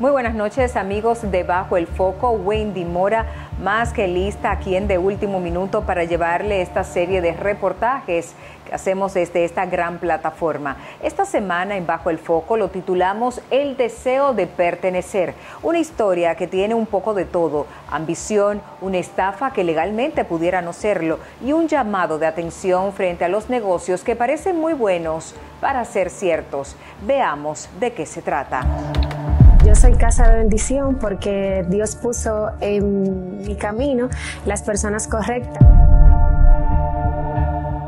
Muy buenas noches amigos de Bajo el Foco, Wendy Mora, más que lista aquí en De Último Minuto para llevarle esta serie de reportajes que hacemos desde esta gran plataforma. Esta semana en Bajo el Foco lo titulamos El deseo de pertenecer, una historia que tiene un poco de todo, ambición, una estafa que legalmente pudiera no serlo y un llamado de atención frente a los negocios que parecen muy buenos para ser ciertos. Veamos de qué se trata. Yo soy casa de bendición porque Dios puso en mi camino las personas correctas.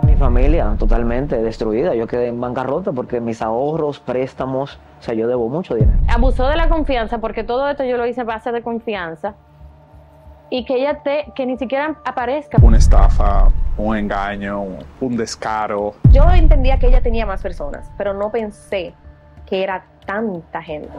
Mi familia totalmente destruida. Yo quedé en bancarrota porque mis ahorros, préstamos, o sea, yo debo mucho dinero. Abusó de la confianza porque todo esto yo lo hice a base de confianza y que ella te, que ni siquiera aparezca. Una estafa, un engaño, un descaro. Yo entendía que ella tenía más personas, pero no pensé que era tanta gente.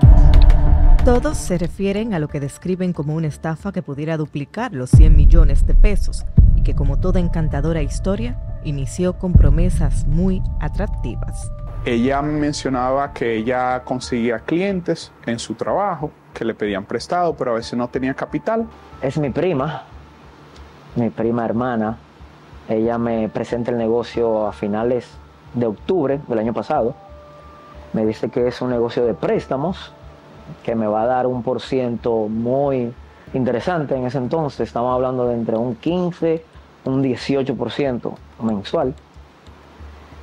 Todos se refieren a lo que describen como una estafa que pudiera duplicar los 100 millones de pesos y que como toda encantadora historia inició con promesas muy atractivas. Ella mencionaba que ella conseguía clientes en su trabajo que le pedían prestado, pero a veces no tenía capital. Es mi prima, mi prima hermana. Ella me presenta el negocio a finales de octubre del año pasado. Me dice que es un negocio de préstamos que me va a dar un por ciento muy interesante en ese entonces. Estamos hablando de entre un 15, un 18% mensual.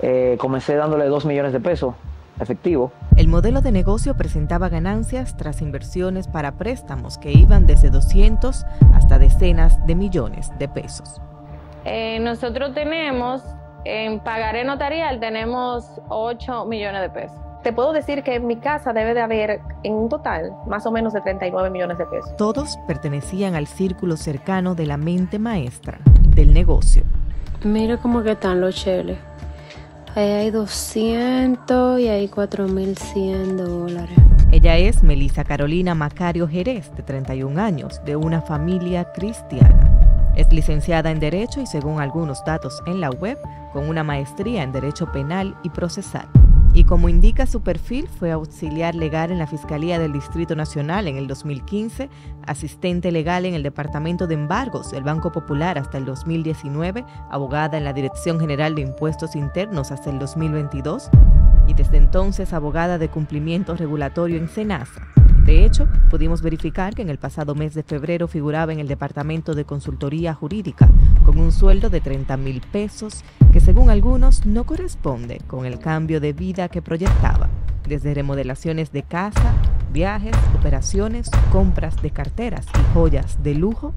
Eh, comencé dándole 2 millones de pesos efectivo. El modelo de negocio presentaba ganancias tras inversiones para préstamos que iban desde 200 hasta decenas de millones de pesos. Eh, nosotros tenemos, en pagaré notarial, tenemos 8 millones de pesos te puedo decir que en mi casa debe de haber en un total más o menos de 39 millones de pesos. Todos pertenecían al círculo cercano de la mente maestra del negocio. Mira cómo que están los cheles. Ahí hay 200 y hay 4.100 dólares. Ella es Melissa Carolina Macario Jerez, de 31 años, de una familia cristiana. Es licenciada en Derecho y según algunos datos en la web, con una maestría en Derecho Penal y Procesal y como indica su perfil, fue auxiliar legal en la Fiscalía del Distrito Nacional en el 2015, asistente legal en el Departamento de Embargos del Banco Popular hasta el 2019, abogada en la Dirección General de Impuestos Internos hasta el 2022 y desde entonces abogada de cumplimiento regulatorio en SENASA. De hecho, pudimos verificar que en el pasado mes de febrero figuraba en el Departamento de Consultoría Jurídica con un sueldo de 30 mil pesos que según algunos no corresponde con el cambio de vida que proyectaba, desde remodelaciones de casa, viajes, operaciones, compras de carteras y joyas de lujo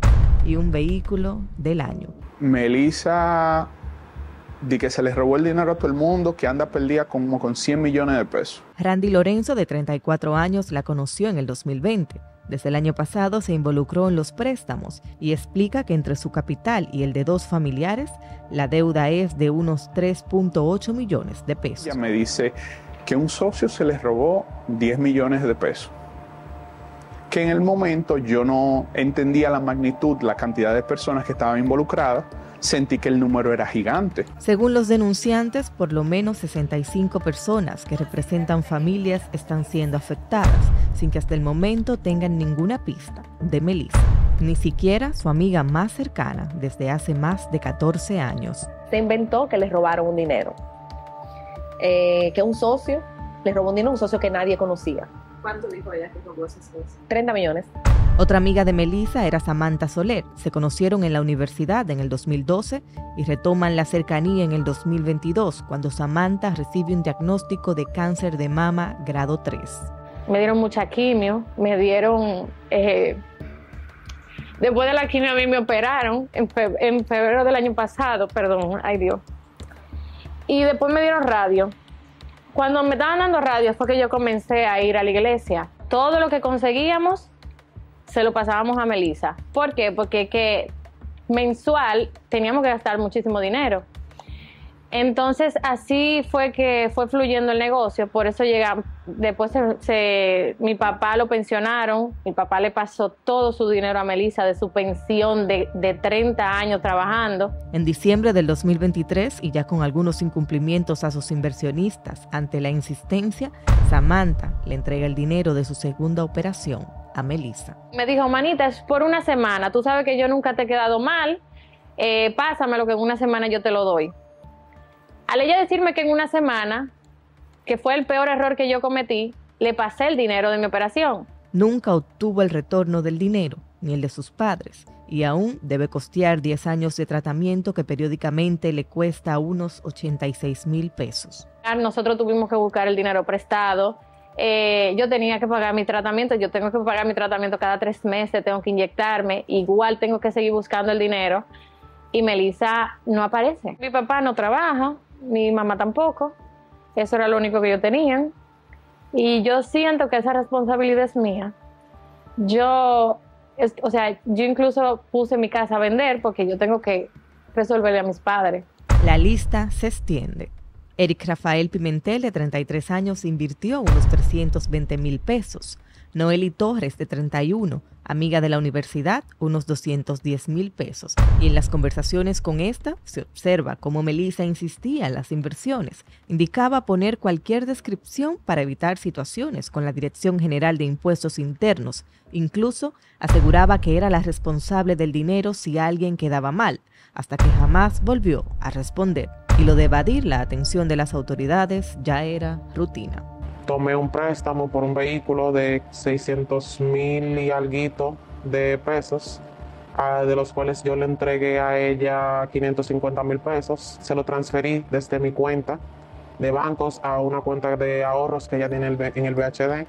y un vehículo del año. Melissa de que se les robó el dinero a todo el mundo, que anda perdida como con 100 millones de pesos. Randy Lorenzo, de 34 años, la conoció en el 2020. Desde el año pasado se involucró en los préstamos y explica que entre su capital y el de dos familiares, la deuda es de unos 3.8 millones de pesos. Ella me dice que un socio se les robó 10 millones de pesos. Que en el momento yo no entendía la magnitud, la cantidad de personas que estaban involucradas sentí que el número era gigante. Según los denunciantes, por lo menos 65 personas que representan familias están siendo afectadas, sin que hasta el momento tengan ninguna pista de Melissa, ni siquiera su amiga más cercana desde hace más de 14 años. Se inventó que les robaron un dinero, eh, que un socio les robó un dinero, un socio que nadie conocía. ¿Cuánto dijo ella que robó ese socio? 30 millones. Otra amiga de Melissa era Samantha Soler. Se conocieron en la universidad en el 2012 y retoman la cercanía en el 2022 cuando Samantha recibe un diagnóstico de cáncer de mama grado 3. Me dieron mucha quimio, me dieron... Eh, después de la quimio a mí me operaron en, en febrero del año pasado, perdón, ay Dios. Y después me dieron radio. Cuando me estaban dando radio fue que yo comencé a ir a la iglesia. Todo lo que conseguíamos se lo pasábamos a Melissa. ¿Por qué? Porque que mensual teníamos que gastar muchísimo dinero. Entonces así fue que fue fluyendo el negocio, por eso llega, después se, mi papá lo pensionaron, mi papá le pasó todo su dinero a Melissa de su pensión de, de 30 años trabajando. En diciembre del 2023 y ya con algunos incumplimientos a sus inversionistas ante la insistencia, Samantha le entrega el dinero de su segunda operación a Melissa. Me dijo, manita, es por una semana, tú sabes que yo nunca te he quedado mal, eh, pásame lo que en una semana yo te lo doy. Al ella decirme que en una semana, que fue el peor error que yo cometí, le pasé el dinero de mi operación. Nunca obtuvo el retorno del dinero, ni el de sus padres, y aún debe costear 10 años de tratamiento que periódicamente le cuesta unos 86 mil pesos. Nosotros tuvimos que buscar el dinero prestado. Eh, yo tenía que pagar mi tratamiento, yo tengo que pagar mi tratamiento cada tres meses, tengo que inyectarme, igual tengo que seguir buscando el dinero y Melissa no aparece. Mi papá no trabaja, mi mamá tampoco. Eso era lo único que yo tenía. Y yo siento que esa responsabilidad es mía. Yo, o sea, yo incluso puse mi casa a vender porque yo tengo que resolverle a mis padres. La lista se extiende. Eric Rafael Pimentel, de 33 años, invirtió unos 320 mil pesos. Noeli Torres, de 31, amiga de la universidad, unos 210 mil pesos. Y en las conversaciones con esta se observa cómo Melissa insistía en las inversiones. Indicaba poner cualquier descripción para evitar situaciones con la Dirección General de Impuestos Internos. Incluso aseguraba que era la responsable del dinero si alguien quedaba mal, hasta que jamás volvió a responder. Y lo de evadir la atención de las autoridades ya era rutina tomé un préstamo por un vehículo de 600 mil y algo de pesos, de los cuales yo le entregué a ella 550 mil pesos. Se lo transferí desde mi cuenta de bancos a una cuenta de ahorros que ella tiene en el VHD.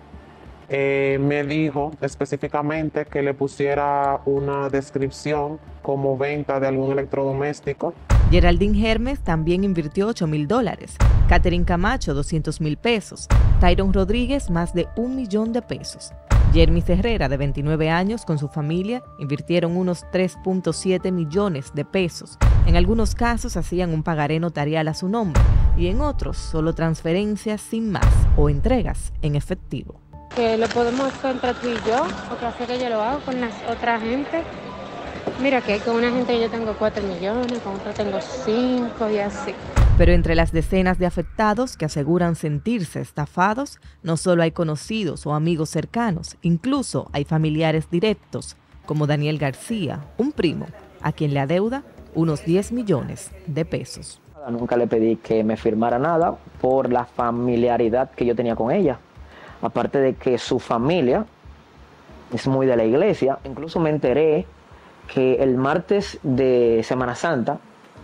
Eh, me dijo específicamente que le pusiera una descripción como venta de algún electrodoméstico Geraldine Hermes también invirtió 8 mil dólares, Catherine Camacho 200 mil pesos, Tyron Rodríguez más de un millón de pesos. Jeremy Herrera, de 29 años, con su familia, invirtieron unos 3.7 millones de pesos. En algunos casos hacían un pagaré notarial a su nombre y en otros solo transferencias sin más o entregas en efectivo. Que lo podemos hacer entre tú y yo, vez que yo lo hago con las otra gente Mira que con una gente yo tengo 4 millones, con otra tengo 5 y así. Pero entre las decenas de afectados que aseguran sentirse estafados, no solo hay conocidos o amigos cercanos, incluso hay familiares directos, como Daniel García, un primo, a quien le adeuda unos 10 millones de pesos. Nunca le pedí que me firmara nada por la familiaridad que yo tenía con ella. Aparte de que su familia es muy de la iglesia, incluso me enteré que el martes de Semana Santa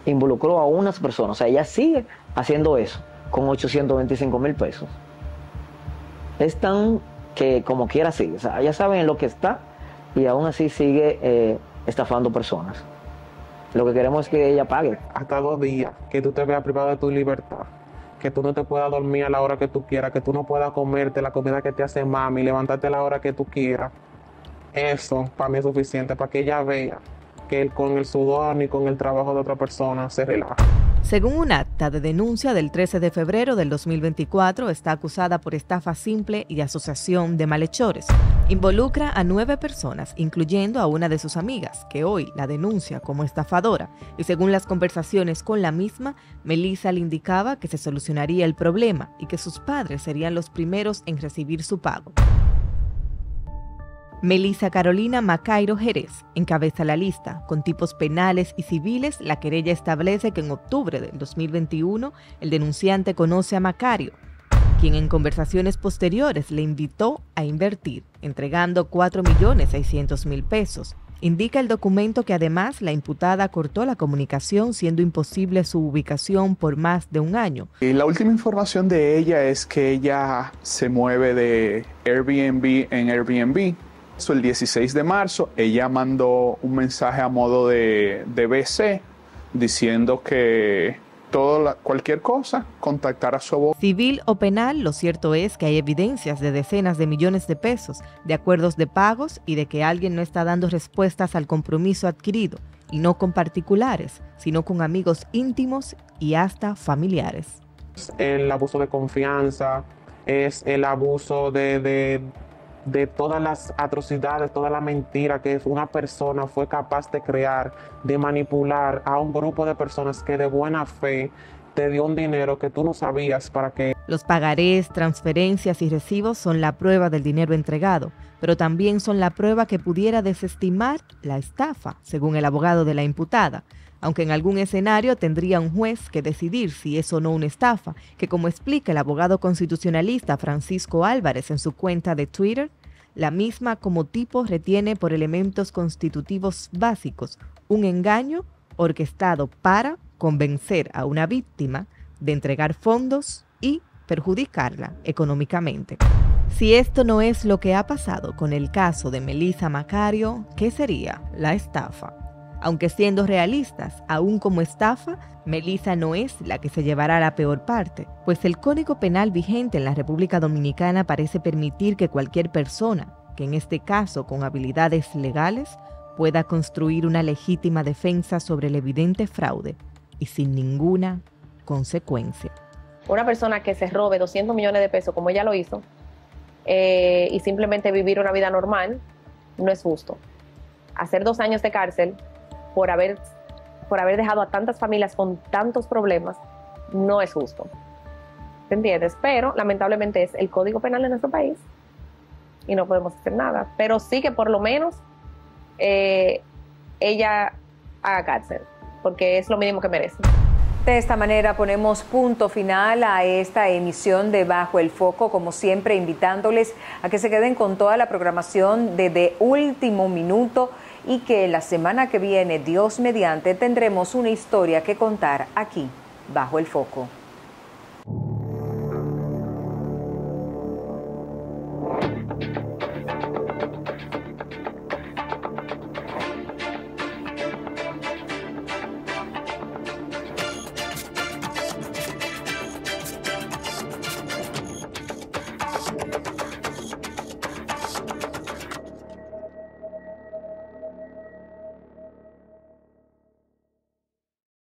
involucró a unas personas. O sea, ella sigue haciendo eso con 825 mil pesos. Es tan que como quiera sigue. O sea, ella sabe en lo que está y aún así sigue eh, estafando personas. Lo que queremos es que ella pague. Hasta dos días que tú te veas privado de tu libertad. Que tú no te puedas dormir a la hora que tú quieras. Que tú no puedas comerte la comida que te hace mami. Levantarte a la hora que tú quieras eso para mí es suficiente para que ella vea que él con el sudor ni con el trabajo de otra persona se relaja. Según un acta de denuncia del 13 de febrero del 2024, está acusada por estafa simple y asociación de malhechores. Involucra a nueve personas, incluyendo a una de sus amigas, que hoy la denuncia como estafadora. Y según las conversaciones con la misma, Melissa le indicaba que se solucionaría el problema y que sus padres serían los primeros en recibir su pago. Melissa Carolina Macairo Jerez encabeza la lista. Con tipos penales y civiles, la querella establece que en octubre del 2021 el denunciante conoce a Macario, quien en conversaciones posteriores le invitó a invertir, entregando 4.600.000 pesos. Indica el documento que además la imputada cortó la comunicación siendo imposible su ubicación por más de un año. Y la última información de ella es que ella se mueve de Airbnb en Airbnb el 16 de marzo, ella mandó un mensaje a modo de, de BC diciendo que todo cualquier cosa, contactar a su abogado. Civil o penal, lo cierto es que hay evidencias de decenas de millones de pesos, de acuerdos de pagos y de que alguien no está dando respuestas al compromiso adquirido. y no con particulares, sino con amigos íntimos y hasta familiares. El abuso de confianza, es el abuso de, de, de todas las atrocidades, toda la mentira que una persona fue capaz de crear, de manipular a un grupo de personas que de buena fe te dio un dinero que tú no sabías para que... Los pagarés, transferencias y recibos son la prueba del dinero entregado, pero también son la prueba que pudiera desestimar la estafa, según el abogado de la imputada, aunque en algún escenario tendría un juez que decidir si es o no una estafa, que como explica el abogado constitucionalista Francisco Álvarez en su cuenta de Twitter, la misma como tipo retiene por elementos constitutivos básicos un engaño orquestado para convencer a una víctima de entregar fondos y perjudicarla económicamente. Si esto no es lo que ha pasado con el caso de Melissa Macario, ¿qué sería la estafa? Aunque siendo realistas, aún como estafa, Melissa no es la que se llevará la peor parte, pues el Código Penal vigente en la República Dominicana parece permitir que cualquier persona, que en este caso con habilidades legales, pueda construir una legítima defensa sobre el evidente fraude y sin ninguna consecuencia. Una persona que se robe 200 millones de pesos como ella lo hizo eh, y simplemente vivir una vida normal, no es justo. Hacer dos años de cárcel por haber, por haber dejado a tantas familias con tantos problemas, no es justo. ¿Te entiendes? Pero lamentablemente es el código penal de nuestro país y no podemos hacer nada. Pero sí que por lo menos eh, ella haga cárcel, porque es lo mínimo que merece. De esta manera ponemos punto final a esta emisión de Bajo el Foco, como siempre invitándoles a que se queden con toda la programación de De Último Minuto y que la semana que viene, Dios mediante, tendremos una historia que contar aquí, bajo el foco.